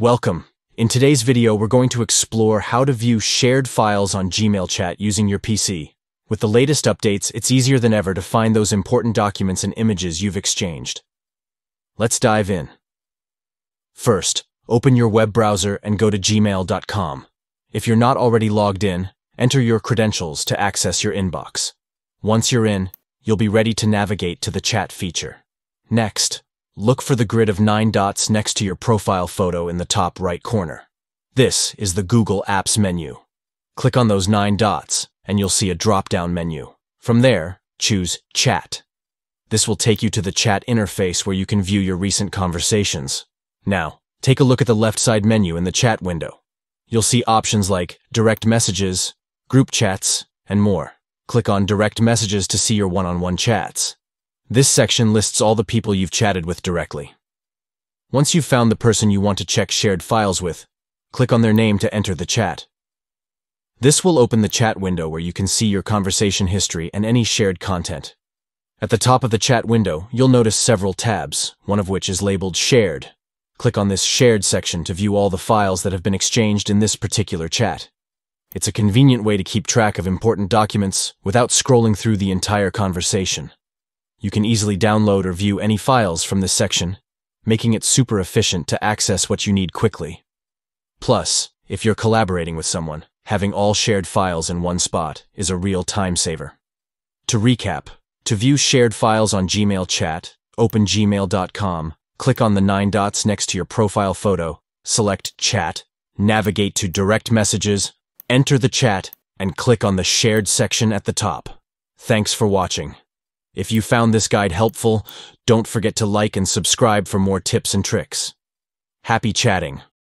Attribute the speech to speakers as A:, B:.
A: Welcome. In today's video, we're going to explore how to view shared files on Gmail chat using your PC. With the latest updates, it's easier than ever to find those important documents and images you've exchanged. Let's dive in. First, open your web browser and go to gmail.com. If you're not already logged in, enter your credentials to access your inbox. Once you're in, you'll be ready to navigate to the chat feature. Next, look for the grid of nine dots next to your profile photo in the top right corner. This is the Google Apps menu. Click on those nine dots, and you'll see a drop-down menu. From there, choose Chat. This will take you to the chat interface where you can view your recent conversations. Now, take a look at the left side menu in the chat window. You'll see options like direct messages, group chats, and more. Click on direct messages to see your one-on-one chats. This section lists all the people you've chatted with directly. Once you've found the person you want to check shared files with, click on their name to enter the chat. This will open the chat window where you can see your conversation history and any shared content. At the top of the chat window, you'll notice several tabs, one of which is labeled Shared. Click on this Shared section to view all the files that have been exchanged in this particular chat. It's a convenient way to keep track of important documents without scrolling through the entire conversation. You can easily download or view any files from this section, making it super efficient to access what you need quickly. Plus, if you're collaborating with someone, having all shared files in one spot is a real time saver. To recap, to view shared files on Gmail chat, open gmail.com, click on the nine dots next to your profile photo, select Chat, navigate to Direct Messages, enter the chat, and click on the Shared section at the top. Thanks for watching. If you found this guide helpful, don't forget to like and subscribe for more tips and tricks. Happy chatting!